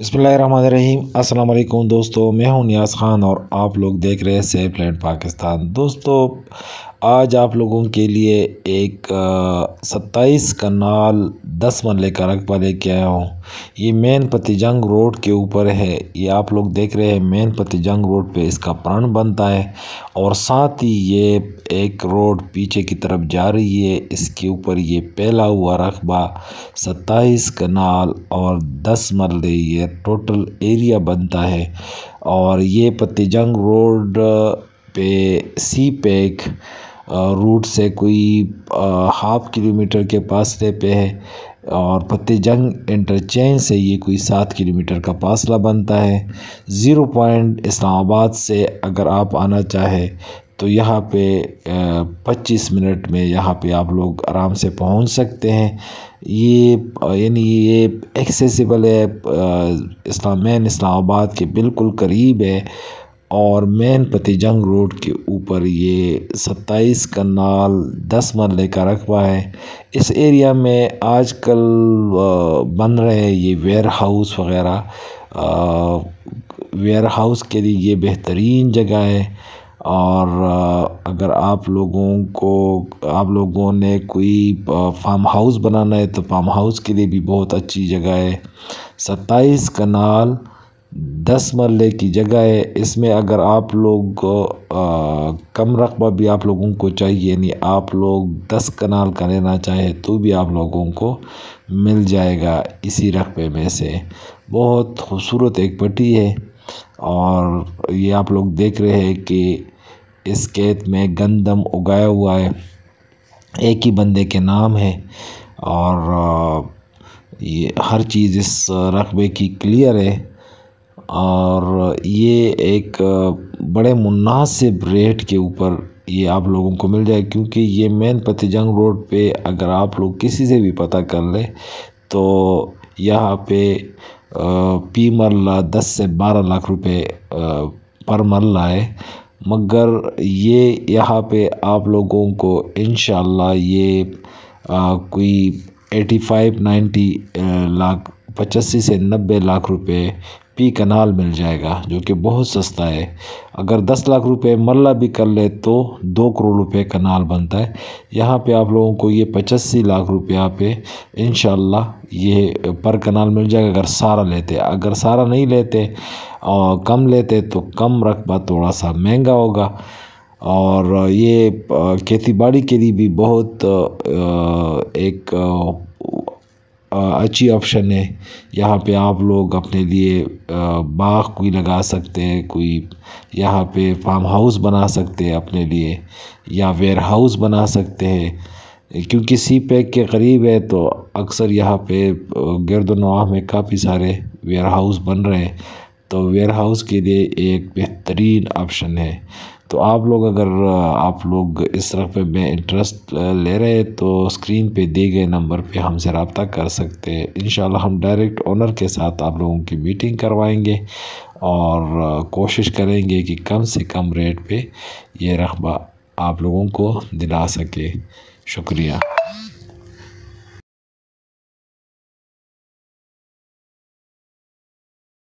बसमीम अल्लाम दोस्तों, मैं हूँ नियाज़ ख़ान और आप लोग देख रहे हैं सेफ़ लैंड पाकिस्तान। दोस्तों, आज आप लोगों के लिए एक सत्ताईस कनाल दस मरले का रकबा लेके आया हूँ। ये मेन पतिजंग रोड के ऊपर है। ये आप लोग देख रहे हैं मेन पतिजंग रोड पे इसका प्राण बनता है और साथ ही ये एक रोड पीछे की तरफ़ जा रही है। इसके ऊपर ये पहला हुआ रकबा सत्ताईस कनाल और दस मरले ये टोटल एरिया बनता है। और ये पतिजंग रोड पे सी पैक रूट से कोई हाफ़ किलोमीटर के फासले पे है। और पत्ती जंग इंटरचेंज से ये कोई सात किलोमीटर का फासला बनता है। ज़ीरो पॉइंट इस्लामाबाद से अगर आप आना चाहे तो यहाँ पे पच्चीस मिनट में यहाँ पे आप लोग आराम से पहुँच सकते हैं। ये यानी ये एक्सेसिबल है इस्लाम, मैन इस्लामाबाद के बिल्कुल करीब है और मेन पतिजंग रोड के ऊपर ये सत्ताईस कनाल दस मरले का रकबा है। इस एरिया में आजकल बन रहे ये वेयर हाउस वगैरह। वेयर हाउस के लिए ये बेहतरीन जगह है। और अगर आप लोगों को आप लोगों ने कोई फार्म हाउस बनाना है तो फार्म हाउस के लिए भी बहुत अच्छी जगह है। सत्ताईस कनाल दस मरले की जगह है। इसमें अगर आप लोग आ, कम रकबा भी आप लोगों को चाहिए यानी आप लोग दस कनाल का लेना चाहे तो भी आप लोगों को मिल जाएगा इसी रकबे में से। बहुत खूबसूरत एक पट्टी है और ये आप लोग देख रहे हैं कि इस खेत में गंदम उगाया हुआ है। एक ही बंदे के नाम है और ये हर चीज़ इस रकबे की क्लियर है। और ये एक बड़े मुनासिब रेट के ऊपर ये आप लोगों को मिल जाए, क्योंकि ये मेन पतिजंग रोड पे अगर आप लोग किसी से भी पता कर ले तो यहाँ पे पी मरला दस से बारह लाख रुपए पर मरला है। मगर ये यहाँ पे आप लोगों को इन ये कोई एटी फाइव नाइन्टी लाख पचासी से नब्बे लाख रुपए पी कनाल मिल जाएगा, जो कि बहुत सस्ता है। अगर दस लाख रुपए मल्ला भी कर ले तो दो करोड़ रुपए कनाल बनता है। यहाँ पे आप लोगों को ये पचासी लाख रुपया पे इन ये पर कनाल मिल जाएगा अगर सारा लेते। अगर सारा नहीं लेते और कम लेते तो कम रकबा थोड़ा सा महँगा होगा। और ये खेती बाड़ी के लिए भी बहुत एक अच्छी ऑप्शन है। यहाँ पे आप लोग अपने लिए बाग कोई लगा सकते हैं, कोई यहाँ पे फार्म हाउस बना सकते हैं अपने लिए, या वेयर हाउस बना सकते हैं। क्योंकि सी पैक के करीब है तो अक्सर यहाँ पे गर्दनवाह में काफ़ी सारे वेयर हाउस बन रहे हैं। तो वेयर हाउस के लिए एक बेहतरीन ऑप्शन है। तो आप लोग अगर, आप लोग इस तरफ़ में इंटरेस्ट ले रहे हैं तो स्क्रीन पे दिए गए नंबर पे हमसे रबता कर सकते हैं। इन हम डायरेक्ट ओनर के साथ आप लोगों की मीटिंग करवाएँगे और कोशिश करेंगे कि कम से कम रेट पे ये रकबा आप लोगों को दिला सके। शुक्रिया।